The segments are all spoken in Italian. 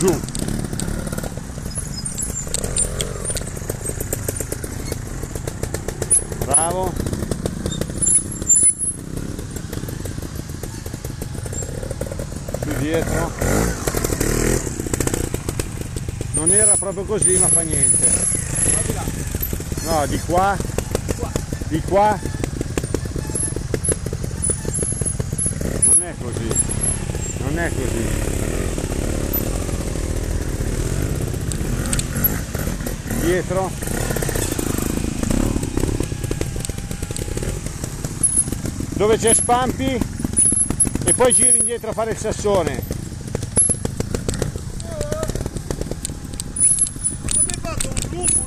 giù. Bravo. Più dietro. Non era proprio così ma fa niente. No di qua. Di qua. Non è così. Non è così dietro. Dove c'è Spampi? E poi giri indietro a fare il sassone.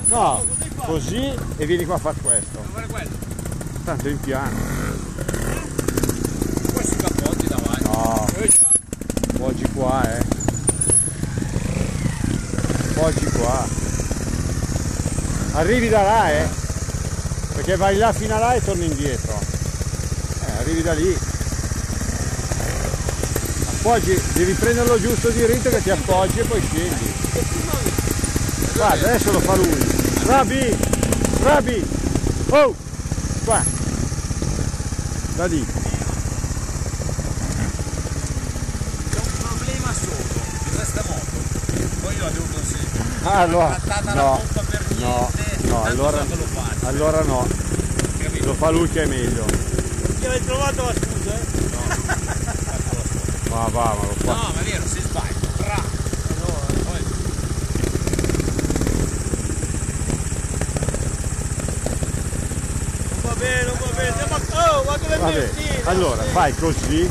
No così e vieni qua a fare questo tanto in piano. Poi si capotti davanti. No. Poggi qua eh. Poggi qua arrivi da là eh. Perché vai là fino a là e torni indietro. Eh, arrivi da lì. Appoggi devi prenderlo giusto diritto che ti appoggi e poi scendi. Guarda adesso lo fa lui. Rabi Rabi. Oh qua. Da lì. C'è un problema solo di questa moto poi io la devo consegnare. Ah no. Niente no no allora allora no. Lo fa lui che è meglio. Ti hai trovato la scusa, eh? ma va ma lo fa. No ma è vero si sbaglia va va Vabbè, allora fai così,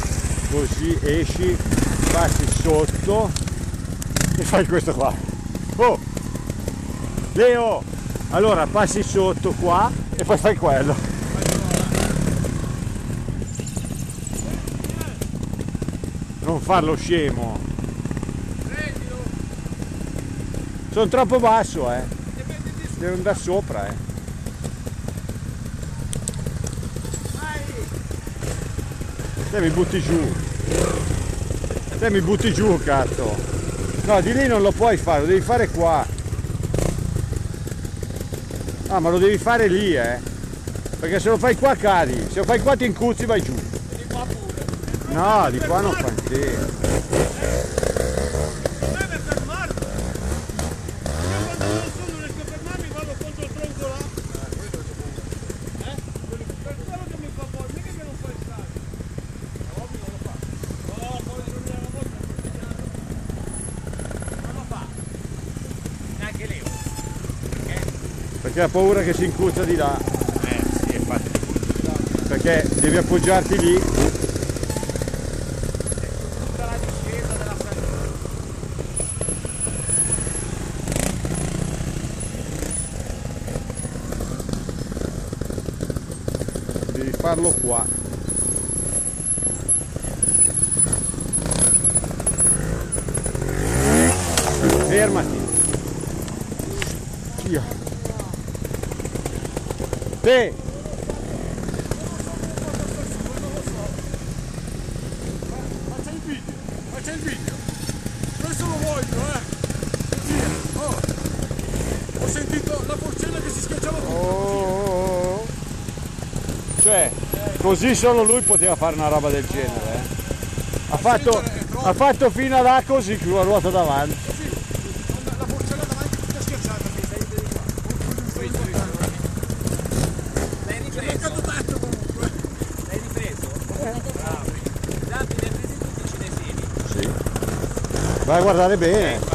così esci, passi sotto e fai questo qua. Oh! Leo! Allora passi sotto qua e poi fai quello. Non farlo scemo. Sono troppo basso, eh. Devo andare sopra, eh. Te mi butti giù. Te mi butti giù, cazzo. No, di lì non lo puoi fare, lo devi fare qua. Ah, ma lo devi fare lì, eh. Perché se lo fai qua cadi, se lo fai qua ti incuzzi vai giù. Di qua pure. No, di qua non fa niente. Deve fermarmi. Io quando non sono riesco a fermarmi vado contro il tronco là. Eh? Per quello che mi fa poi, mica che non puoi stare. Ovvio non lo fa. No, poi torniamo una volta. non lo fa neanche Leo perché Perché ha paura che si incuzza di là. eh sì infatti Perché devi appoggiarti lì. tutta la discesa della salita Devi farlo qua. Fermati. Dio. Te. Faccia il video, faccia il video. Questo lo voglio, eh. Via. Oh. Ho sentito la porcella che si schiacciava tutto. Oh. Cioè, così solo lui poteva fare una roba del genere. eh. Ha fatto, ha fatto fino a là così con la ruota davanti. Così. La porcella davanti tutta schiacciata. Mi stai di qua. l'hai C'è ripreso mancato tanto comunque. l'hai ripreso bravo Zampi ne hai presi tutti i cinesini Sì. Vai a guardare bene.